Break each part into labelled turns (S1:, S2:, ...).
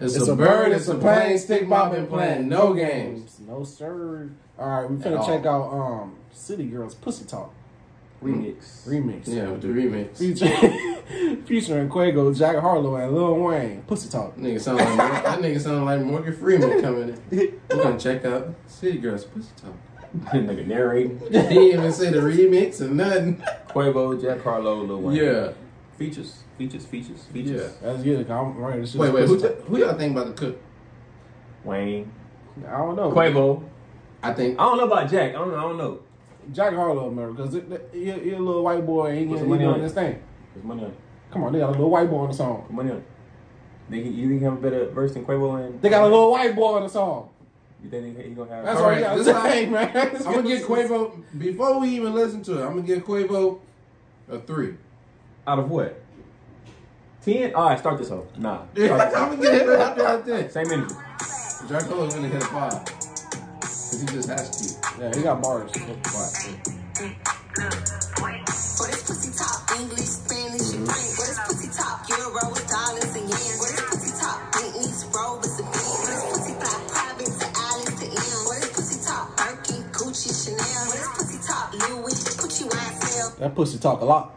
S1: It's, a, bird, it's a plane, stick bobbing playing, no games.
S2: No sir. All right, we're
S1: gonna
S2: check out um City Girls Pussy Talk
S3: Remix.
S2: remix.
S1: Yeah, with the remix.
S2: Featuring, featuring Quavo, Jack Harlow, and Lil Wayne. Pussy Talk.
S1: Nigga sound like Mor- that nigga sound like Morgan Freeman coming in. We're gonna check out City Girls Pussy Talk.
S3: Nigga narrating.
S1: He didn't even say the remix or nothing.
S3: Quavo, Jack Harlow, Lil Wayne.
S1: Yeah.
S3: Features, features, features, features.
S2: Let's get it. I'm right. to shoot
S1: Wait, wait,
S2: Pussy
S1: who,
S2: Talk.
S1: who y'all think about the cook?
S3: Wayne.
S2: I don't know.
S3: Quavo.
S1: I think
S3: I don't know about Jack. I don't know. I don't know.
S2: Jack Harlow, man, because he, he a little white boy and he,
S3: Put
S2: he
S3: some money
S2: doing
S3: on
S2: this thing.
S3: There's money on it.
S2: Come on, they got a little white boy on the song.
S3: Put money on it. Think he, you think he have a better verse than Quavo and
S2: They got a little white boy on the song.
S3: You think he, he gonna have?
S2: That's
S1: All
S2: all
S1: right,
S2: you gotta
S1: this is
S2: man.
S1: I'm gonna get Quavo before we even listen to it. I'm gonna get Quavo a three.
S3: Out of what? Ten. All right, start this off. Nah.
S1: Yeah, I'm gonna get it out there like that.
S3: Same energy.
S1: Jack Harlow's gonna hit a five because he just has to.
S2: Yeah, he got bars.
S1: Five.
S4: What is pussy talk? English, Spanish, and French. What is pussy talk? Euros, dollars, and yen. What is pussy talk? Bentleys, Rovers, and Benz. What is pussy fly? Private to Alice to M. What is pussy talk? Birkin, Gucci, Chanel. What is pussy talk? Louis, Gucci, YSL.
S2: That pussy talk a lot.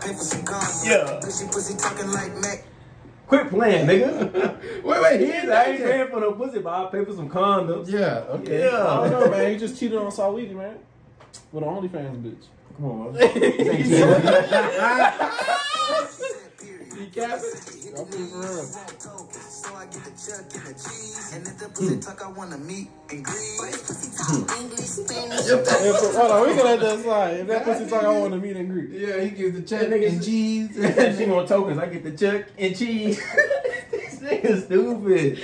S5: pay for some condoms.
S3: Yeah.
S5: Pussy, pussy talking like Mac.
S3: Quit playing, nigga.
S1: Wait, wait, he
S3: I
S1: ain't
S3: ain't
S1: that
S3: paying for no pussy, but I'll pay for some condoms.
S1: Yeah, okay.
S2: I don't
S3: Yeah.
S2: know, man. He just cheated on Saweetie, man. With an OnlyFans bitch.
S3: Come on, man. This ain't cheating.
S1: He capping?
S2: I'm being for real.
S5: So I get the chuck and the cheese. And if the pussy talk, I wanna meet and greet.
S4: What is pussy talk? English, Spanish,
S2: hold on, we can let that slide. If that pussy talk, I want to meet and greet.
S1: Yeah, he gives the check
S3: That
S1: and cheese.
S3: she want tokens. I get the chuck and cheese. this nigga stupid.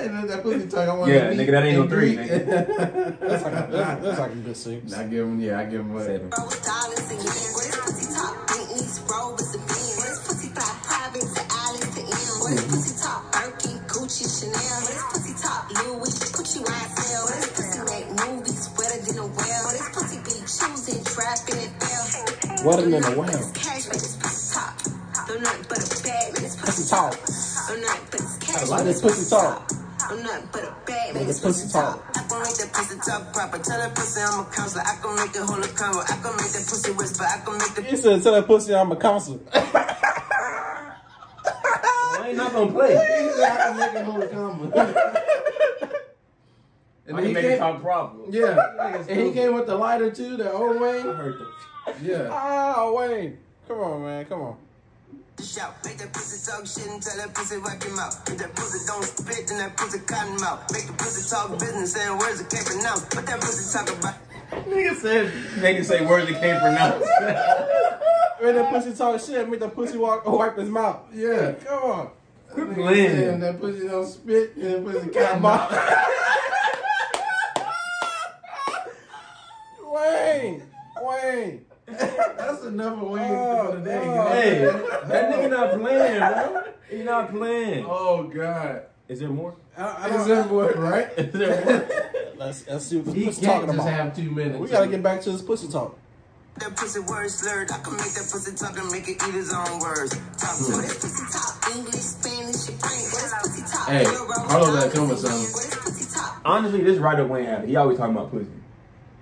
S1: and that pussy talk, I want
S3: Yeah,
S1: to
S3: nigga, that ain't no three,
S1: greet.
S2: That's like a, that's, that's like a good six.
S1: I give him, yeah, I give him a
S3: Seven.
S4: Don't nothing but this cash,
S2: like this pussy talk.
S4: Don't nothing but a bad man, this
S2: this pussy talk.
S5: I can make that pussy talk proper. Tell that pussy I'm a counselor. I can make it hold a. I can make that pussy whisper. I can make the
S2: He said, tell that pussy I'm a counselor.
S3: I ain't not gonna play.
S1: I can make it hold a comma. And
S3: I
S1: then he
S3: can make it
S1: came,
S3: talk proper.
S1: yeah, and he came with the lighter too, that old
S3: I
S1: Wayne.
S3: heard the.
S1: Yeah,
S2: Ah, Wayne. Come on, man. Come on.
S5: shout. Make that pussy talk shit and tell that pussy wipe your mouth. If that pussy don't spit, then that pussy cotton mouth. Make the pussy talk business, saying words that can't pronounce. What that pussy talk about?
S3: Nigga said, nigga say words he can't pronounce.
S2: When that pussy talk shit, make that pussy walk wipe his mouth.
S1: yeah.
S2: Come on.
S3: Quit
S1: Nigga
S3: playing.
S1: saying That pussy don't spit, and that pussy cotton mouth.
S2: Wayne. Wayne.
S1: That's enough of Wayne
S2: Oh,
S1: for the day.
S2: God.
S3: hey, that nigga not playing, bro. He not playing.
S1: Oh God.
S3: Is there more?
S2: I, I
S1: Is
S2: don't,
S1: that right?
S3: Is there more?
S2: let's, let's see what this
S1: He
S2: pussy
S1: can't
S2: talking
S1: just
S2: about.
S1: have two minutes.
S2: We gotta get back to this pussy talk.
S5: That pussy word slurred. I can make that pussy talk and make it eat his own words. Talk to hmm.
S4: What
S5: it.
S4: is pussy talk? English, Spanish, French. Pussy talk?
S1: Hey,
S4: Euros,
S1: Harlow gotta
S4: dollars,
S1: come with something.
S4: What is pussy talk?
S3: Honestly, this right up Wayne had. He always talking about pussy.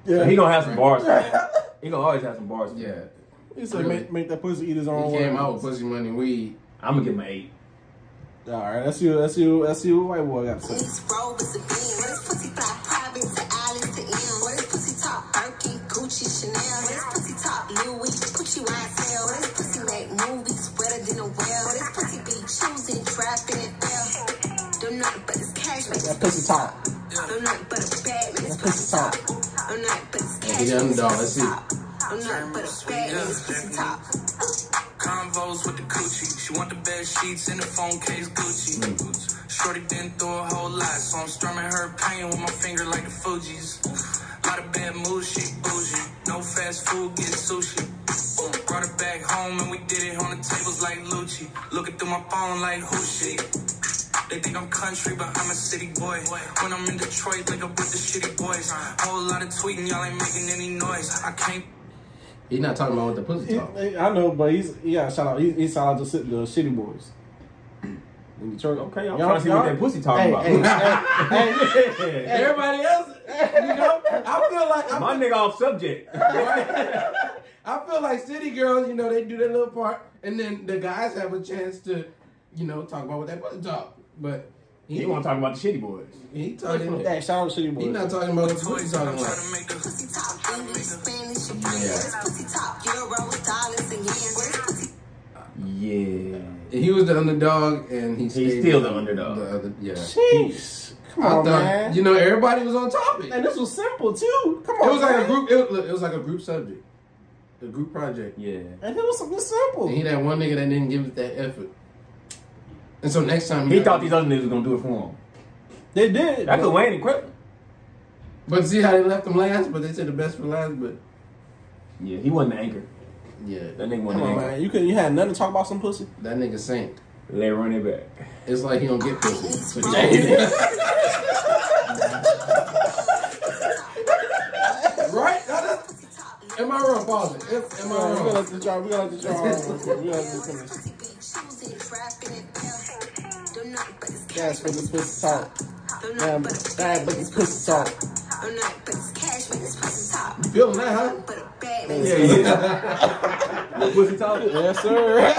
S2: Yeah.
S3: He gonna have some bars. for. He gonna always have some bars. for
S1: Yeah.
S3: That.
S2: He said,
S1: Really?
S2: make, make that pussy eat his own
S1: He came out with pussy money weed.
S3: I'm gonna give him an eight.
S2: All right, let's see. Let's see. Let's see what white boy got to say.
S4: These Rovers, and Benz. What is pussy fly? Private to Alice to M. What is pussy talk? Birkin, Gucci, Chanel. What is pussy talk? Louis, Gucci, YSL. What is pussy make movies wetter than a whale? What is pussy be choosing, trapping, and fail? Don't nothing but this cash, man, this
S2: That pussy talk.
S4: Don't nothing but a bad man, this
S2: That
S4: pussy
S2: pussy talk.
S4: talk. Don't nothing but this
S1: Hey,
S4: cash,
S1: the
S4: man,
S1: underdog,
S4: this
S1: let's
S4: pussy
S1: see.
S4: Talk. Don't nothing but a bad man, this pussy talk.
S5: Convos with the coochie.
S6: She want the best sheets in the phone case Gucci. Shorty been through a whole lot, so I'm strumming her pain with my finger like the Fugees. Lot of bad moves, she bougie. No fast food, get sushi. Brought her back home and we did it on the tables like Lucci. Looking through my phone like who she? They think I'm country, but I'm a city boy. When I'm in Detroit, link up with the shitty boys. Whole lot of tweeting, y'all ain't making any noise. I can't.
S1: He not talking about what the pussy
S2: He-
S1: talk.
S2: I know, but he's yeah. Shout out. He, he shout out to the Shitty Boys in Detroit.
S3: Okay, I'm
S2: Y'all-
S3: trying to see what that pussy talking
S2: Hey,
S3: about.
S2: hey, hey, hey,
S1: Everybody else, you know, I feel like I
S3: My nigga off subject. Right?
S1: I feel like city girls, you know, they do their little part, and then the guys have a chance to, you know, talk about what that pussy talk. But he,
S3: He want to talk about the shitty boys.
S1: he talking.
S2: Hey, shout out to Shitty Boys.
S1: He not talking about the pussy
S6: Toys,
S1: talking about.
S6: To make the
S4: Pussy talk, English, Spanish, and French. What is pussy talk? Euro, dollars, and yen. What is pussy
S3: Yeah.
S1: He was the underdog, and he stayed
S3: still the underdog.
S1: The other, yeah.
S2: Jeez. Come
S1: I
S2: on,
S1: thought,
S2: man.
S1: you know, everybody was on topic.
S2: and this was simple too. Come on,
S1: It
S2: on,
S1: was like a group. It was, it was like a group subject, a group project.
S3: Yeah.
S2: And it was something simple.
S1: And he that one nigga that didn't give it that effort. And so next time
S3: He thought these other niggas were gonna do it for him.
S2: They did.
S3: That's
S2: but-
S3: a Wayne and Crip.
S1: But see how they left him last, but they said the best for last. But
S3: Yeah, he wasn't the anchor.
S1: yeah,
S3: That nigga wasn't
S2: Come on,
S3: anchor.
S2: man. You could. You had nothing to talk about some pussy.
S1: that nigga sank.
S3: They run it back.
S1: It's like he don't get pussy. So he- right? Now that- Am I wrong? Pause it. Am, am I
S2: we gotta
S1: wrong?
S2: let the draw. We gotta let the draw. We gotta let the finish.
S4: Pussy big shoes and trapping it down. Do nothing but this
S2: Gas for this pussy talk.
S4: Do
S2: Damn,
S4: nothing but this
S2: bad but this pussy talk.
S4: Do nothing but this cash make this pussy talk.
S1: You feeling that, huh?
S4: But a bag make
S3: Yeah, yeah. The pussy talk.
S2: Yes, sir.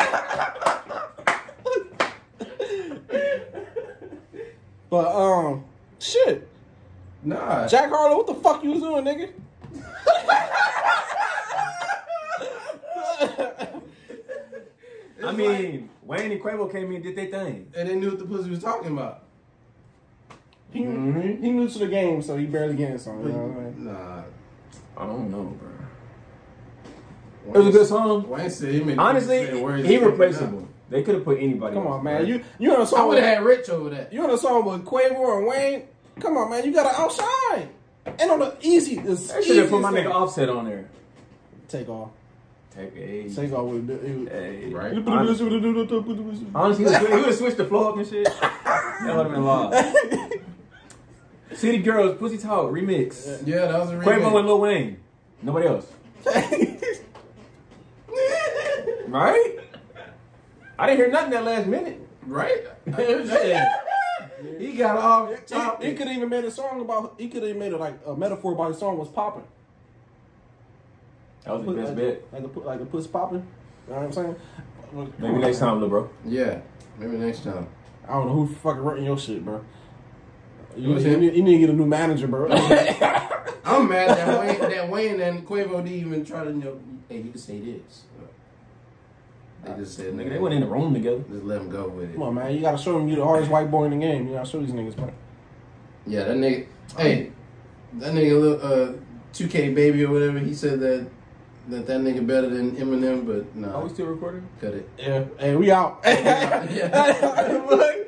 S2: but um, shit,
S1: Nah.
S2: Jack Harlow, what the fuck you was doing, nigga?
S3: I mean, Wayne and Quavo came in and did their thing.
S1: And they knew what the pussy was talking about.
S2: He, he new to the game, so he barely getting something. You know what I mean?
S1: Nah.
S3: I don't know, bro. It was a good song.
S1: Wayne said he made
S3: Honestly,
S1: say
S3: he replaceable. They could have put anybody.
S2: Come
S3: else,
S2: on, man.
S3: right?
S2: You you in a
S1: I
S2: song
S1: would
S2: with
S1: have had Rich over that.
S2: you in a song with Quavo and Wayne. Come on, man. You gotta outshine. And on the easy, the
S3: They should have put my
S2: easiest
S3: nigga Offset on there.
S2: Take off.
S3: Take a.
S2: Take off with it.
S3: Hey.
S1: Right.
S3: Honestly, honestly, he would have switched the flow up and shit. That would have been live. City Girls, Pussy Talk remix.
S1: Yeah, that was a
S3: Quavo and
S1: remake.
S3: Lil Wayne. Nobody else. Right? I didn't hear nothing that last minute.
S1: Right? He got off
S2: He, he could have even made a song about. He could have made it like a metaphor about his song was popping.
S3: That was the best
S2: like,
S3: bet.
S2: Like the pu- like the puss popping. You know what I'm saying?
S3: Maybe next time, little bro.
S1: Yeah. Maybe next time.
S2: I don't know who fucking writing your shit, bro. You,
S1: Who's
S2: you,
S1: him?
S2: need, you need to get a new manager, bro.
S1: I'm mad that Wayne, that Wayne and Quavo didn't even try to, you know, hey, you can say this. They just said,
S3: Nigga, they went in the room together.
S1: Just let him go with it.
S2: Come on, man. You gotta show them you the hardest white boy in the game. You gotta show these niggas, man.
S1: Yeah, that nigga. Hey, that nigga, little, uh, 2K baby or whatever. He said that that that nigga better than Eminem, but no,
S3: Are we still recording?
S1: cut it.
S2: Yeah. Hey, we out.
S1: Yeah.
S2: Look.